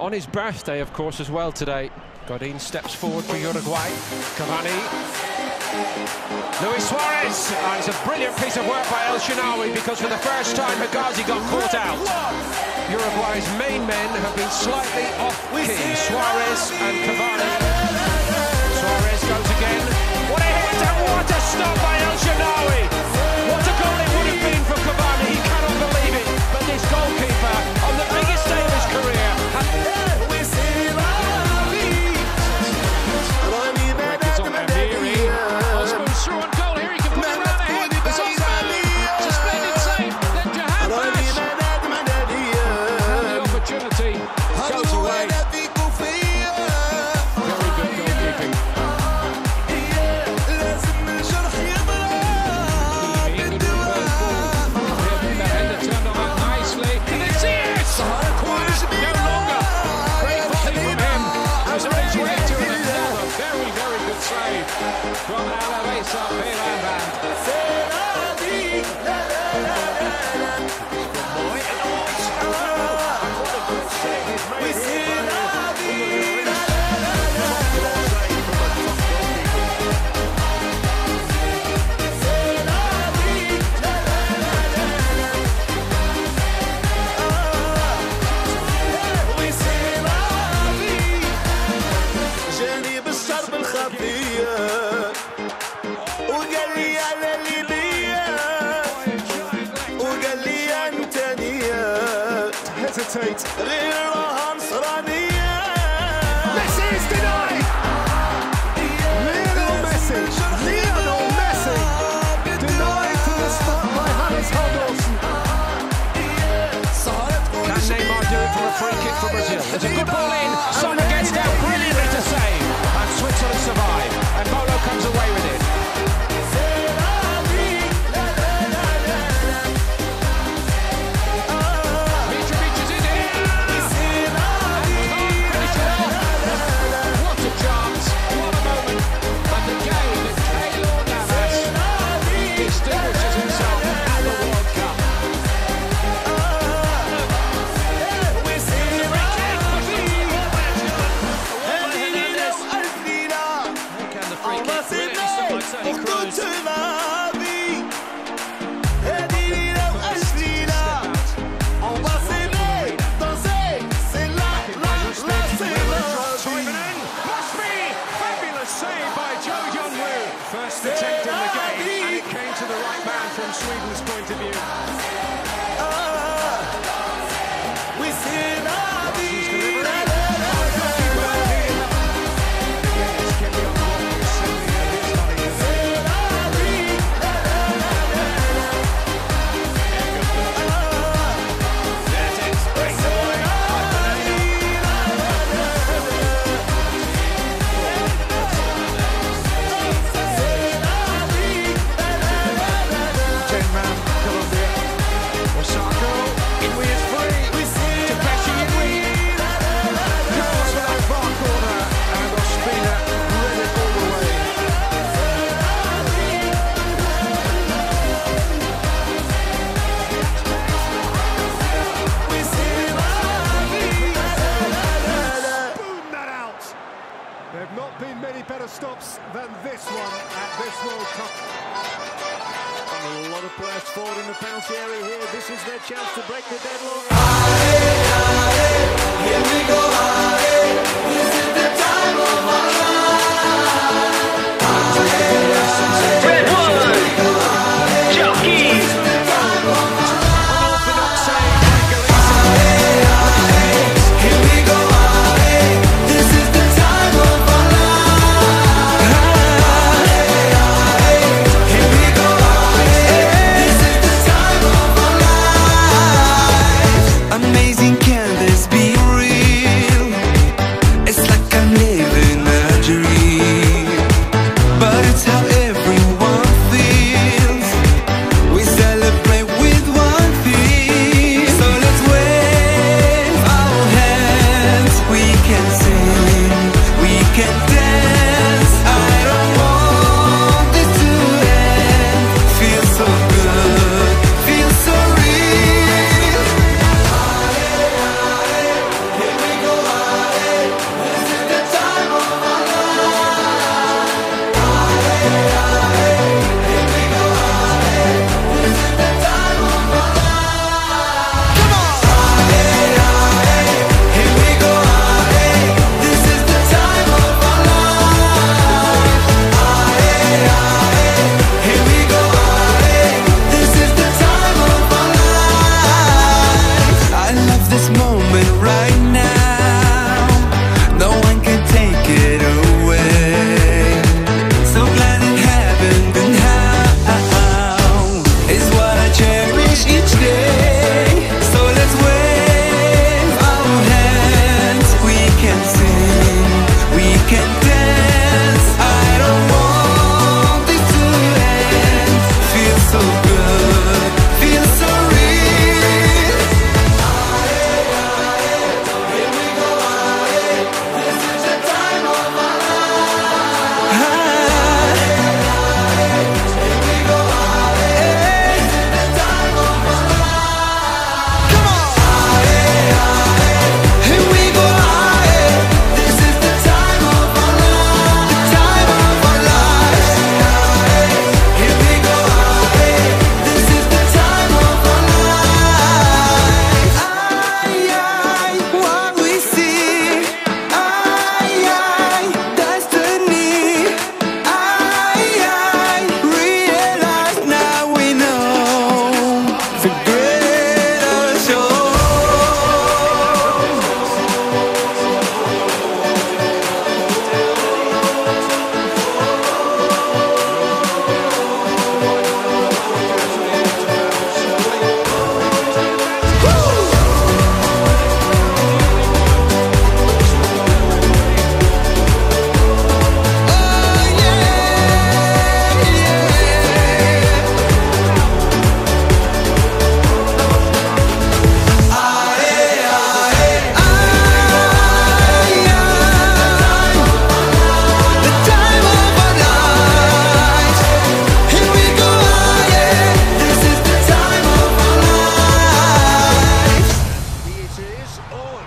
on his birthday, of course, as well today. Godin steps forward for Uruguay. Cavani. Luis Suarez. Oh, it's a brilliant piece of work by El Shenawy because for the first time, Hegazi got caught out. Uruguay's main men have been slightly off key. Suarez and Cavani. Suarez goes again. What a hit and what a stop by El Shenawy. Tate. from Sweden's point of view.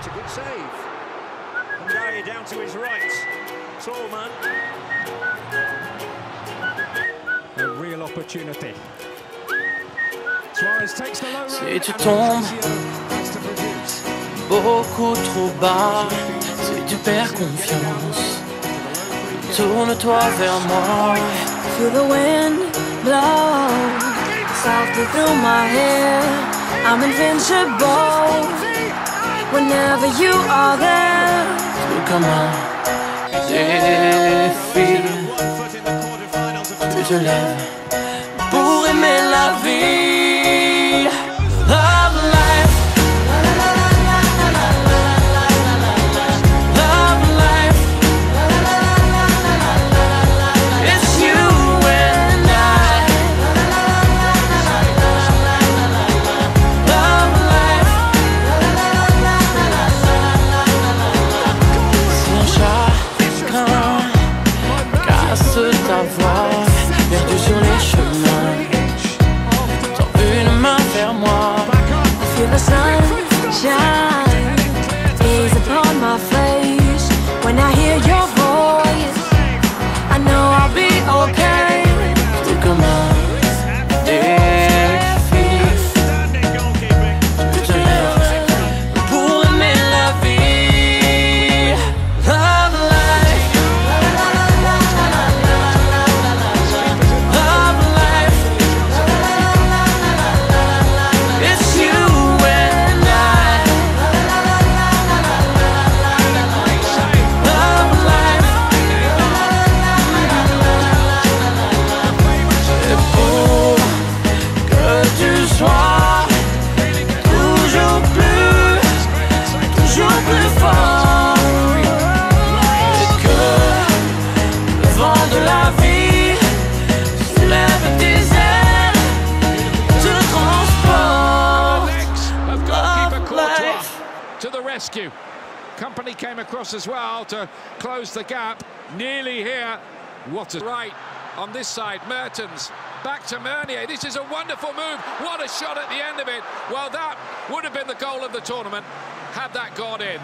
It's a good save. Ngari down to his right. Tallman. A real opportunity. Suarez takes the low Si tu tombes beaucoup trop bas, si tu perds confiance, tourne-toi vers moi. Feel the wind blow softly through my hair. I'm invincible whenever you are there. Tout comme un défi, tu te lèves pour rescue. Kompany came across as well to close the gap. Nearly here. What a right on this side. Mertens back to Meunier. This is a wonderful move. What a shot at the end of it. Well, that would have been the goal of the tournament had that gone in.